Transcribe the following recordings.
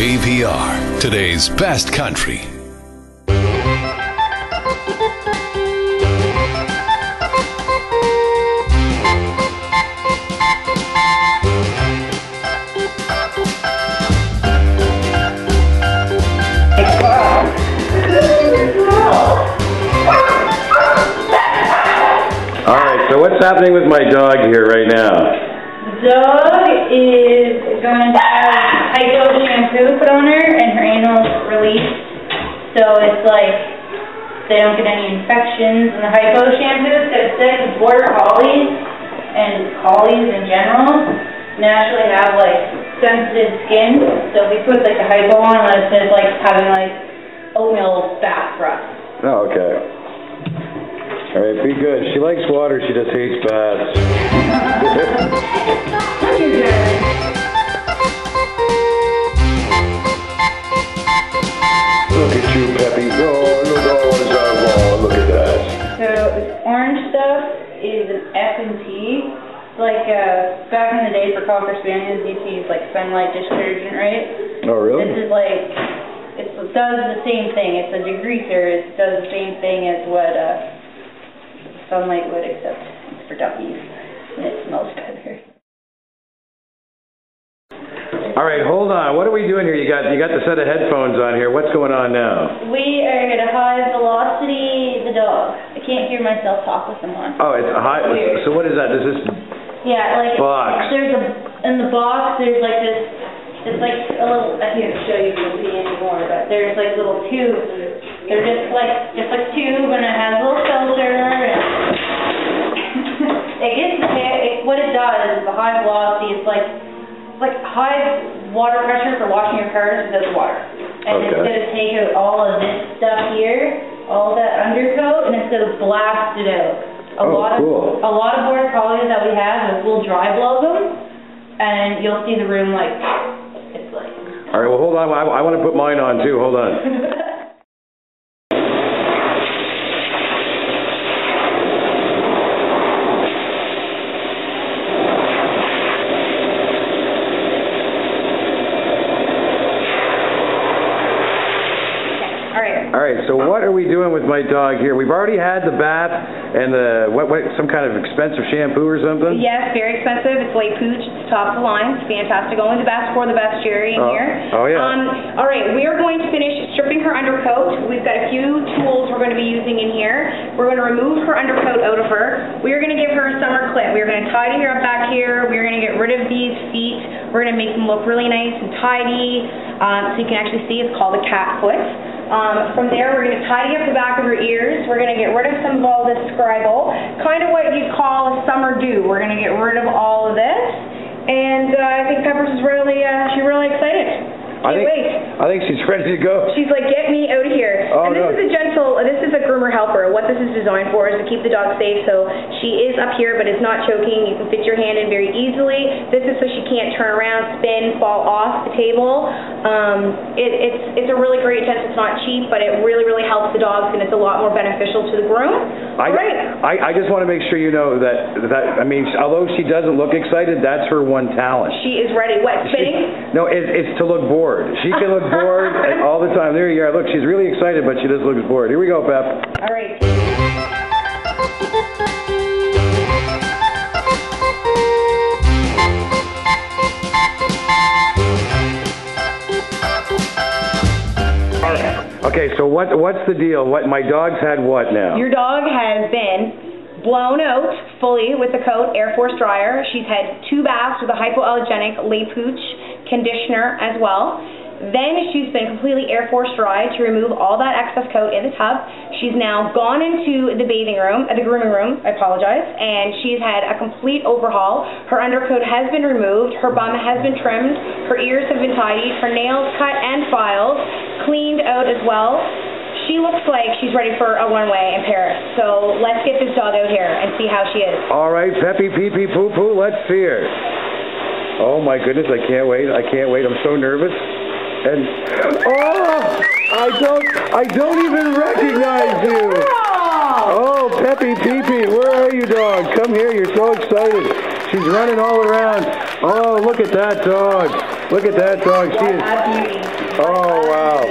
AVR, today's best country. All right, so what's happening with my dog here right now? The dog is going to have Hypo shampoo put on her and her anal. So it's like they don't get any infections. And the Hypo shampoo is going to stick with border collies and collies in general naturally have like sensitive skin. So we put like the Hypo on and it's like having like oatmeal bath breath. Oh, okay. All right, be good. She likes water, she just hates baths. Like uh, back in the day for cocker spaniels, you used to use like sunlight dish detergent, right? Oh, really? This is like it does the same thing. It's a degreaser. It does the same thing as what uh, sunlight would, except it's for duppies and it smells better. All right, hold on. What are we doing here? You got you got the set of headphones on here. What's going on now? We are gonna high velocity the dog. I can't hear myself talk with them on. Oh, it's a high. Weird. So what is that? Does this? Yeah, like Box. there's a in the box. There's like this. It's like a little. I can't show you you anymore, but there's like little tubes. They're just like just like tube, and it has a little filter. And it gets the. It, what it does is the high velocity. It's like like high water pressure for washing your cars the water. And it's gonna take out all of this stuff here, all that undercoat, and it's gonna blast it out. A Oh, lot cool. of a lot of collies that we have, we'll dry blow them, and you'll see the room like it's like. All right. Well, hold on. I, I want to put mine on too. Hold on. All right. All right. So what are we doing with my dog here? We've already had the bath and the what? What? Some kind of expensive shampoo or something? Yes, very expensive. It's Les Poochs. It's top of the line. It's fantastic. Only the best for the best Jerry in Oh. here. Oh, yeah. Um, all right, we are going to finish stripping her undercoat. We've got a few tools we're going to be using in here. We're going to remove her undercoat out of her. We are going to give her a summer clip. We are going to tidy her up back here. We are going to get rid of these feet. We're going to make them look really nice and tidy. Um, so you can actually see it's called a cat foot. Um, from there, we're going to tidy up the back of her ears. We're going to get rid of some of all this scribble, kind of what you'd call a summer dew. We're going to get rid of all of this, and uh, I think Peppers is really, uh, she's really excited. I think. wait. I think she's ready to go. She's like, get me out of here. Oh, and this no. is a gentle, this is a groomer What this is designed for is to keep the dog safe. So she is up here, but it's not choking. You can fit your hand in very easily. This is so she can't turn around, spin, fall off the table. Um, it, it's, it's a really great tent. It's not cheap, but it really, really helps the dogs, and it's a lot more beneficial to the groom. I, right. I, I just want to make sure you know that that I mean, although she doesn't look excited, that's her one talent. She is ready. What, spinning? No, it, it's to look bored. She can look bored all the time. There you are. Look, she's really excited, but she just looks bored. Here we go, Pep. All right. Okay, so what what's the deal? What my dog's had what now? Your dog has been blown out fully with the coat Air Force dryer. She's had two baths with a hypoallergenic Les Poochs conditioner as well. Then she's been completely Air Force dry to remove all that excess coat in the tub. She's now gone into the bathing room, uh, the grooming room, I apologize, and she's had a complete overhaul. Her undercoat has been removed, her bum has been trimmed, her ears have been tidied, her nails cut and filed, cleaned out as well. She looks like she's ready for a one-way in Paris. So let's get this dog out here and see how she is. All right, Peppy, pee pee poo poo. Let's see her. Oh my goodness, I can't wait. I can't wait. I'm so nervous. And oh, I don't, I don't even recognize you. Oh, Peppy Pee Pee, where are you, dog? Come here. You're so excited. She's running all around. Oh, look at that dog. Look at that dog. She is. Oh wow.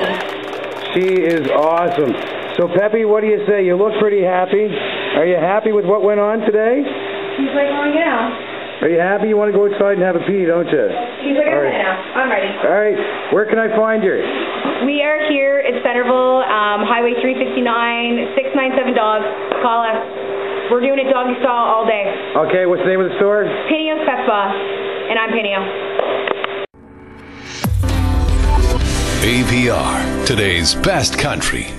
She is awesome. So Peppy, what do you say? You look pretty happy. Are you happy with what went on today? She's like, oh, know. Are you happy? You want to go outside and have a pee, don't you? She's like, I'm right. Ready now. I'm ready. All right. Where can I find you? We are here at Centerville, um, Highway 359, 697 Dogs. Call us. We're doing it doggy style all day. Okay. What's the name of the store? Pineo's Pet Spa, and I'm Pineo. AVR, today's best country.